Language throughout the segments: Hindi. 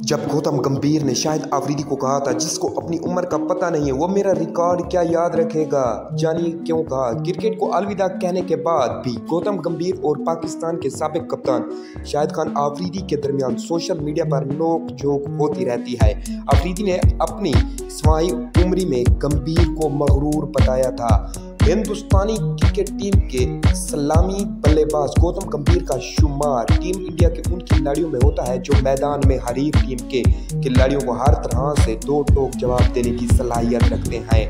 जब गौतम गंभीर ने शायद आफरीदी को कहा था, जिसको अपनी उम्र का पता नहीं है वो मेरा रिकॉर्ड क्या याद रखेगा? जानिए क्यों कहा? क्रिकेट को अलविदा कहने के बाद भी गौतम गंभीर और पाकिस्तान के सबक कप्तान शाहिद खान आफरीदी के दरमियान सोशल मीडिया पर नोक झोंक होती रहती है। आफरीदी ने अपनी सवाई उम्री में गंभीर को मगरूर बताया था। हिंदुस्तानी क्रिकेट टीम के सलामी बल्लेबाज गौतम गंभीर का शुमार टीम इंडिया के खिलाड़ियों में होता है जो मैदान में हरीफ टीम के खिलाड़ियों को हर तरह से दो टोक जवाब देने की सलाहियत रखते हैं।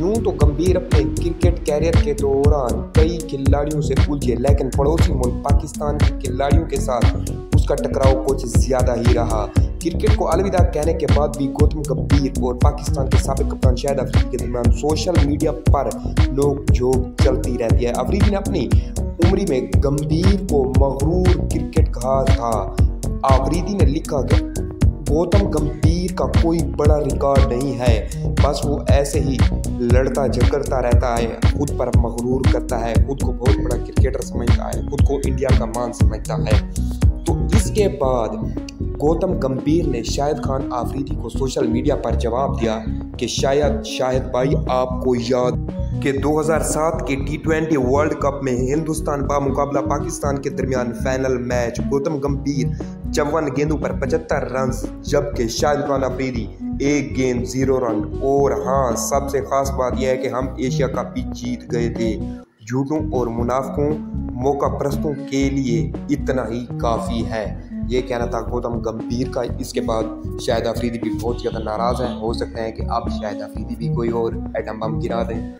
यूँ तो गंभीर अपने क्रिकेट कैरियर के दौरान कई खिलाड़ियों से उलझे, लेकिन पड़ोसी मुल्क पाकिस्तान के खिलाड़ियों के साथ उसका टकराव कुछ ज़्यादा ही रहा। क्रिकेट को अलविदा कहने के बाद भी गौतम गंभीर और पाकिस्तान के सबक कप्तान शाहिद अफरीदी के दरमियान सोशल मीडिया पर लोग झोंक चलती रहती है। अफरीदी ने अपनी उम्री में गंभीर को मगरूर क्रिकेट कहा था। अफरीदी ने लिखा कि गौतम गंभीर का कोई बड़ा रिकॉर्ड नहीं है। बस वो ऐसे ही लड़ता झगड़ता रहता है, खुद पर मगरूर करता है, खुद को बहुत बड़ा क्रिकेटर समझता है, खुद को इंडिया का मान समझता है। तो इसके बाद गौतम गंभीर ने शाहिद खान आफरीदी को सोशल मीडिया पर जवाब दिया कि शायद, शाहिद भाई, आपको याद कि 2007 के टी ट्वेंटी वर्ल्ड कप में हिंदुस्तान बा मुकाबला पाकिस्तान के दरमियान फाइनल मैच गौतम गंभीर चौवन गेंदों पर पचहत्तर रन जबकि शाहिद खान अफरीदी एक गेंद ज़ीरो रन और हाँ सबसे खास बात यह है कि हम एशिया कप भी जीत गए थे। झूठों और मुनाफकों, मौका प्रस्तों के लिए इतना ही काफ़ी है। ये कहना था गौतम गंभीर का। इसके बाद शायद अफरीदी भी बहुत ज़्यादा नाराज़ है। हो सकता है कि अब शायद अफरीदी भी कोई और एटम बम गिरा दें।